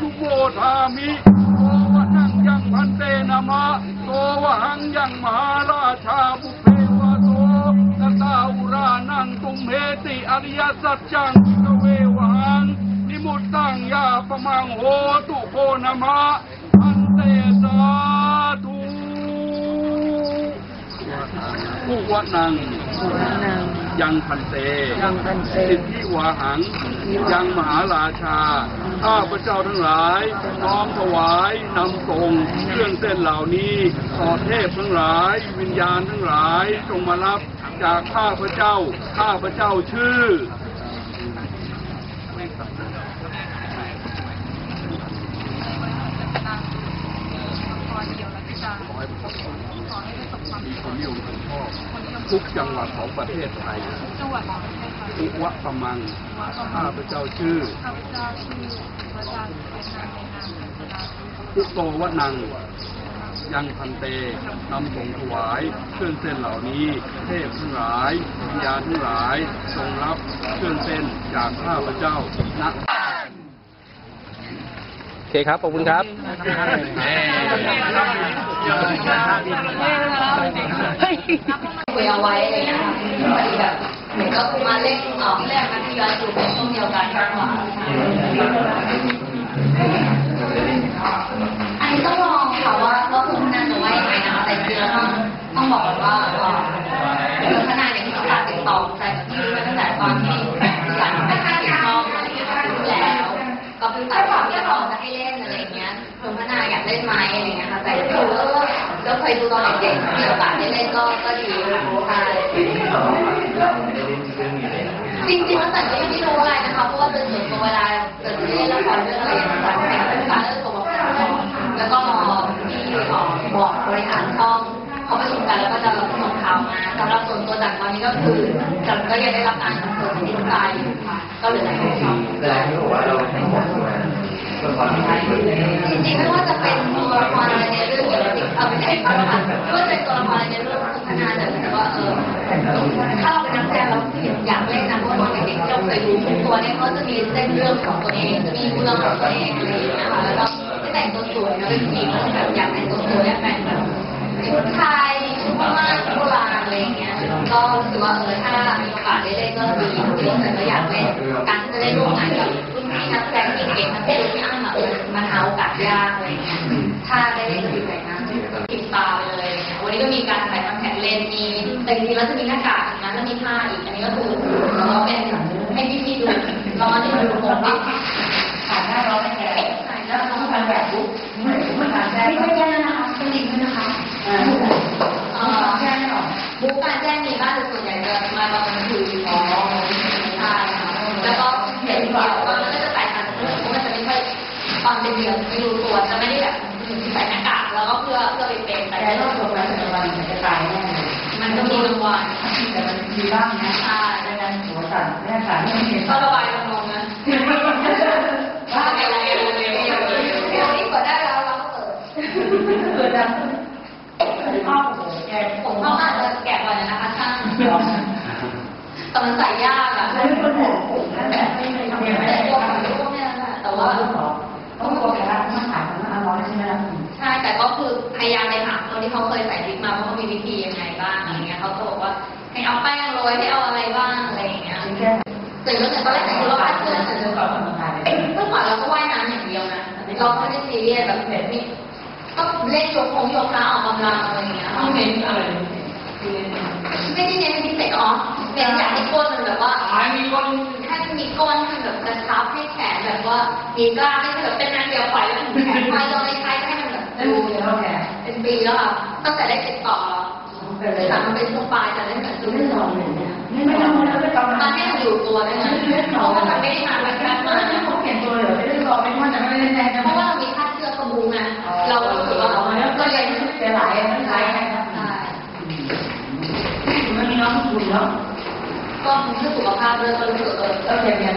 นุโมทามิโตวะนังยังพันเตนามะโตวะหังยังมหาราชาบุเพวะโตตตาอุรานังตุมเหติอริยสัจจังพิกเววังนิมุตตังยาปมังโหตุโคนามะอันเตสาธุผู้วะนังนัง ยังพันเต ยังพันเตสิทธิวาหัง ยังมหาราชา ข้าพระเจ้าทั้งหลายน้อมถวายนำส่งเครื่องเส้นเหล่านี้ต่อเทพทั้งหลาย วิญญาณทั้งหลายจงมารับจากข้าพระเจ้า ข้าพระเจ้าชื่อ มีคนนิยมชมชอบ ทุกจังหวัดของประเทศไทยจังหวัดของประเทศไทยอุวะปะมังข้าพระเจ้าชื่อข้าพเจ้าชื่อพระเจ้าเป็นนามในนามพันธนาพุโตวะนัง ยังพันเตนำส่งถวายเครื่องเส้นเหล่านี้ เทพทั้งหลายวิญญาณทั้งหลายทรงรับเครื่องเส้นจากข้าพเจ้าณโอเคครับ ขอบคุณครับ คุยเอาไว้อะไรเงี้ยค่ะพอดีแบบเหมือนก็คุมาเล่นออกแรกมันที่ย้อนสู่ในช่วงเดียวกันมากกว่าอันนี้ต้องลองค่ะว่าว่าคุณนันจะว่ายังไงนะคะแต่จริงๆแล้วต้องต้องบอกว่าเอ่อคุณพนันเนี่ยที่ขาดติดต่อใจกับพี่มาตั้งแต่ตอนที่อยากไปค่ายติดต่อมา คือตัดความที่เราจะให้เล่นอะไรเงี้ยคุณพนาอยากเล่นไหมอะไรเงี้ยค่ะแต่ดูแล้วก็ก็เคยดูตอนเด็กๆมีโอกาสได้เล่นก็ก็ดีค่ะจริงๆแล้วแต่ก็ยังไม่รู้อะไรนะคะเพราะว่าโดยส่วนตัวเวลาเกิดเล่นละครเรื่องอะไรอย่างเงี้ยค่ะแต่เป็นการเล่นตัวละครแล้วก็รอที่ออกบอร์ดบริหารช่องเขาประชุมกันแล้วก็จะส่งข่าวมาสำหรับส่วน นี้ก็คือจันก็ยังได้รับการคอนเฟิร์มที่ลูกายอยู่ค่ะก็เหลือแต่ผู้ชมเวลาที่บอกว่าเราทั้งหมดมาเพื่อความที่ไม่จริงๆไม่ว่าจะเป็นตัวละครอะไรในเรื่องเกี่ยวกับเด็กเอาไม่ใช่ตัวละครไม่ว่าจะเป็นตัวละครในเรื่องพัฒนาแต่แต่ว่าเออถ้าเราเป็นนักแสดงเราอยากเล่นนะเพราะว่าตอนเด็กๆที่เราเคยดูทุกตัวเนี่ยเขาจะมีเส้นเรื่องของตัวเองจะมีเรื่องของตัวเองอะไรอย่างเงี้ยค่ะแล้วก็จะแต่งตัวสวยนะเป็นผู้หญิงแล้วแบบอยากแต่งตัวสวยแต่งแบบชุดไทยชุดพม่า ก็รู้สึกว่าเออถ้ามีโอกาสได้เล่นก็ดีเรื่องแต่ก็อยากเล่นการที่จะได้ร่วมงานกับรุ่นพี่นักแสดงเก่งๆทั้งที่รุ่นพี่อ้ำอะเออมันหาโอกาสยากอะไรอย่างเงี้ยถ้าได้เล่นก็ดีใจนะติดตาไปเลย วันนี้ก็มีการถ่ายทำแผ่นเลนมีแต่จริงๆแล้วจะมีหน้ากากอีกนะแล้วมีผ้าอีกอันนี้ก็คือเราเป็นให้พี่ๆดูเรามาที่ดูผมว่าผ่านหน้าร้อนแก่แล้วต้องทำแบบบุ๊กไม่ไม่ผ่านแค่ไม่ใช่แค่นั้นนะคะเป็นลิงด้วยนะคะอ่าเอ่อแค่ไม่หรอกบุ๊กการแจ้งมีบ้ อนเป็นเดี่ยวไม่รู้ตัวจะไม่ได้แบบใส่หน้ากากแล้วก็เพื่อเพื่อไปเป็นแต่แต่รอบตัวไปแต่วันจะตายแน่มันก็มีรางวัลแต่มันมีบ้างนะใช่ดังนั้นหัวสั่นแม่สั่นไม่เห็นก็ระบายลงๆนะว่าอะไรอะไรอะไรเดี๋ยวนี้เปิดได้แล้วเราก็เปิดเกิดดังอ้าวโอ้โหแกผมเขาอาจจะแกะก่อนนะคะช่างแต่มันใส่ยากอะไม่เป็นผมนั่นแหละ ที่เขาเคยใส่พริกมาว่าเขามีวิธียังไงบ้างอะไรเงี้ยเขาก็บอกว่าให้เอาแป้งโรยให้เอาอะไรบ้างอะไรเงี้ยถึงแค่ตื่นตั้งแต่ตอนแรกแต่งตัวว่าเสื้อจะเจอก่อนทำงานเลยเมื่อก่อนเราก็ว่ายน้ำอย่างเดียวนะเราไม่ได้ซีเรียสแบบแบบนี้ก็เล่นโยกของโยคะออกกำลังอะไรเงี้ยต้องเน้นอะไรไม่ได้เน้นพิเศษอ๋อเน้นอยากให้ก้นมันแบบว่ามีคนให้มีก้นให้แบบกระชับให้แขนแบบว่ามีกล้ามไม่ใช่แบบเป็นนางเดียวไฟแล้วถึงแขน ได้ดูดูแล้วแกเป็นปีแล้วค่ะตั้งแต่ได้ติดต่อเป็นเลยแต่มันเป็นสปายแต่เล่นแบบดูไม่ลองเลยเนี่ยไม่ต้องมันไม่ต้องตอนนี้มันอยู่ตัวได้ไหมเพราะว่ามันไม่ได้มาแบบนั้นมาไม่ต้องเปลี่ยนตัวเลยไม่ได้ลองไม่ว่าจะไม่ได้แน่เพราะว่าเรามีค่าเสื้อกระบูไงเราก็รู้สึกว่าเราแล้วก็ก็เลเลยยจะหลายไม่หลายนะใช่มันมีน้องคุณเนาะก็เพื่อสุขภาพด้วยก็รู้สึกเออก็เรียน